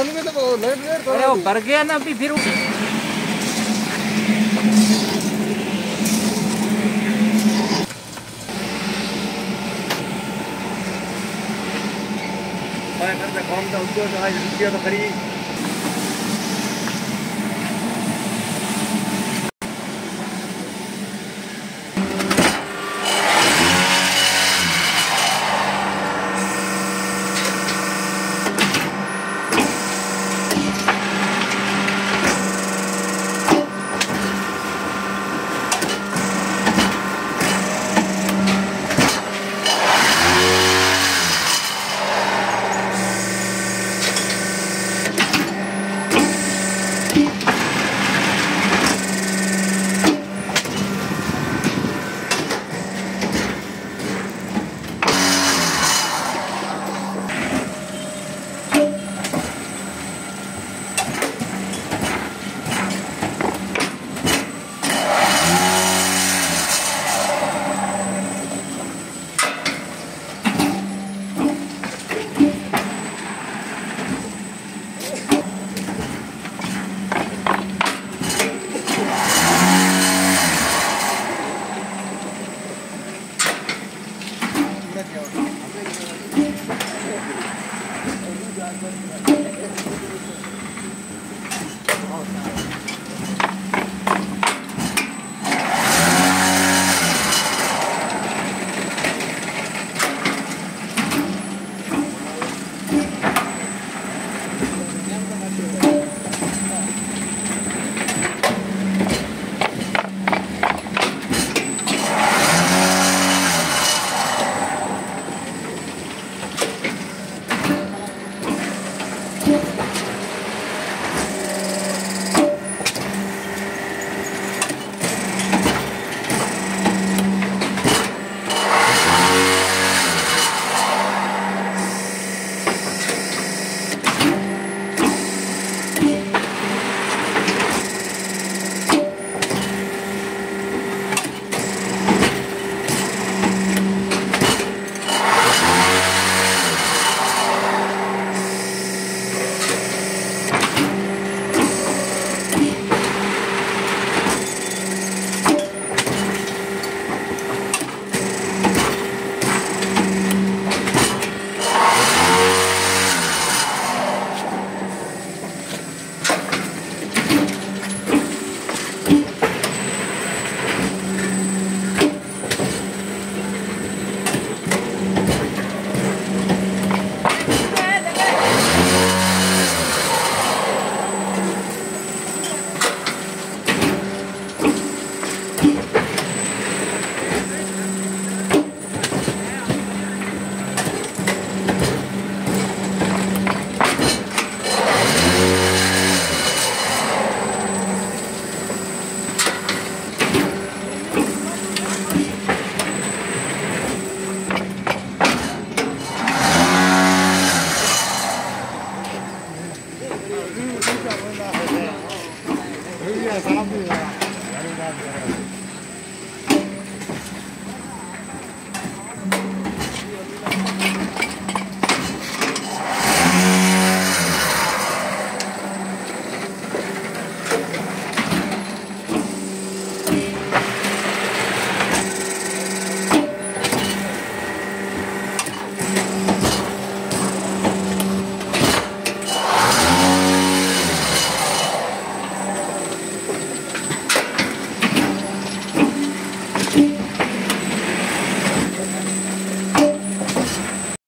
अरे वो भर गया ना अभी फिर मैं तो तो काम था उसको तो आज तो तो खरी Oh, no. 哎呀，啥子呀？原来那个。